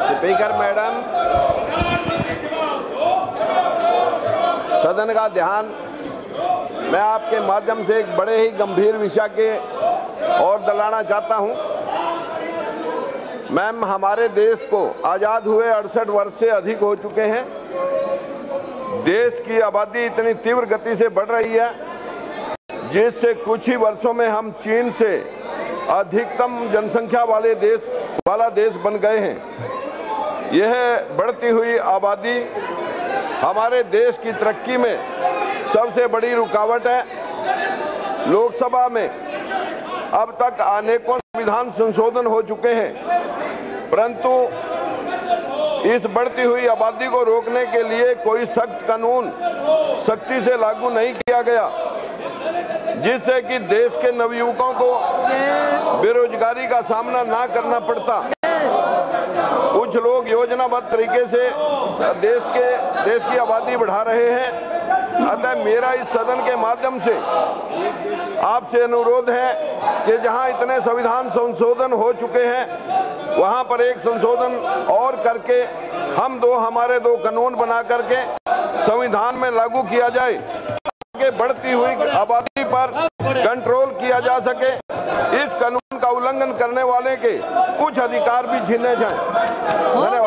Speaker madam. सदन का ध्यान मैं आपके माध्यम से एक बड़े ही गंभीर विषय के और दलाना चाहता हूँ। मैम, हमारे देश को आज़ाद हुए अड़सठ वर्ष से अधिक हो चुके हैं। देश की आबादी इतनी तीव्र गति से बढ़ रही है, जिससे कुछ ही वर्षों में हम चीन से अधिकतम जनसंख्या वाले देश, वाला देश बन गए हैं। यह बढ़ती हुई आबादी हमारे देश की तरक्की में सबसे बड़ी रुकावट है। लोकसभा में अब तक अनेकों संविधान संशोधन हो चुके हैं, परंतु इस बढ़ती हुई आबादी को रोकने के लिए कोई सख्त कानून सख्ती से लागू नहीं किया गया, जिससे कि देश के नवयुवकों को बेरोजगारी का सामना ना करना पड़ता। कुछ लोग योजनाबद्ध तरीके से देश के, देश की आबादी बढ़ा रहे हैं। अतः मेरा इस सदन के माध्यम से आपसे अनुरोध है कि जहाँ इतने संविधान संशोधन हो चुके हैं, वहाँ पर एक संशोधन और करके, हम दो, हमारे दो कानून बना करके संविधान में लागू किया जाए आगे बढ़ती हुई आबादी पर कंट्रोल किया जा सके। इस कानून का उल्लंघन करने वाले के कुछ अधिकार भी छीने जाए। धन्यवाद।